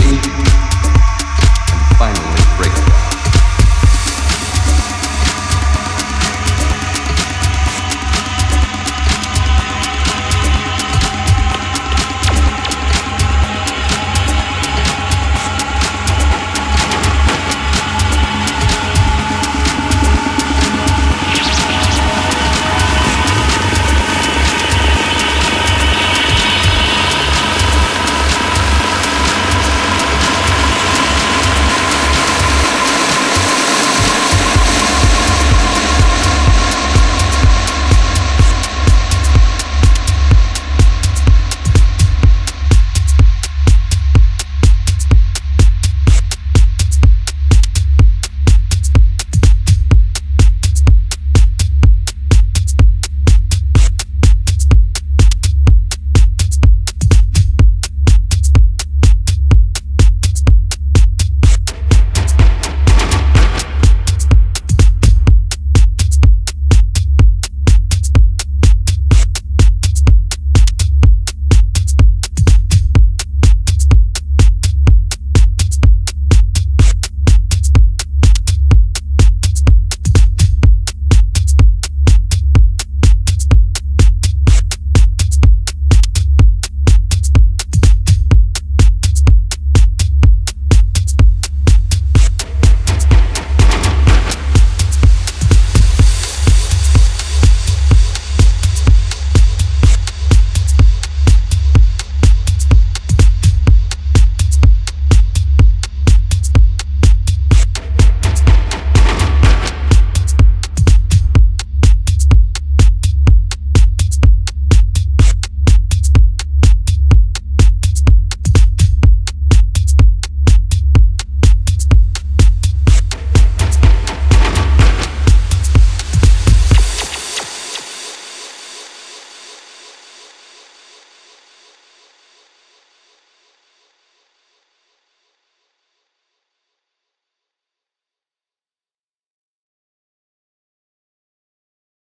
see.